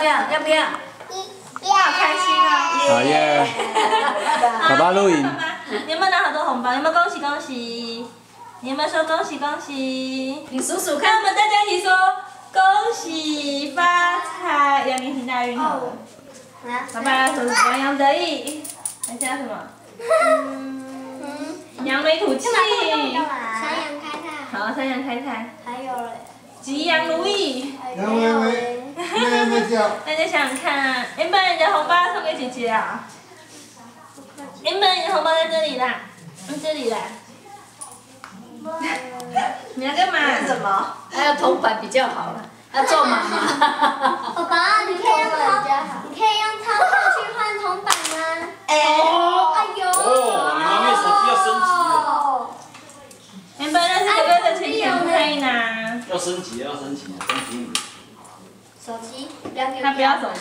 不要？要不要？要开心啊！好耶！爸爸录影。爸爸，你有没有拿好多红包？有没有恭喜恭喜？你有没有说恭喜恭喜？你数数看我看。们大家一起说恭喜发财，羊年行大运好了。爸爸要说洋洋得意，还加什么？嗯扬眉吐气。山羊开泰，好，三阳开泰，还有嘞，吉祥如意。还有嘞，妹妹叫。大家想想看啊，原本你的红包送给姐姐啊。原本你的红包在这里啦，在这里啦。你要干嘛？什么？还要铜板比较好了，要做妈妈。爸爸，你可以用钞，你可以用钞票去换铜板吗？哎。哎呦！哦，你妈妹手机要升级了，原本那是哥哥的钱钱不可以拿，要升级，要升级，升级你。手机，不要给我他不要手机。